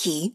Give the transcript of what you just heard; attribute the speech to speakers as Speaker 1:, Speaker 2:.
Speaker 1: Key.